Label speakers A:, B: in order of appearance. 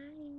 A: Hi.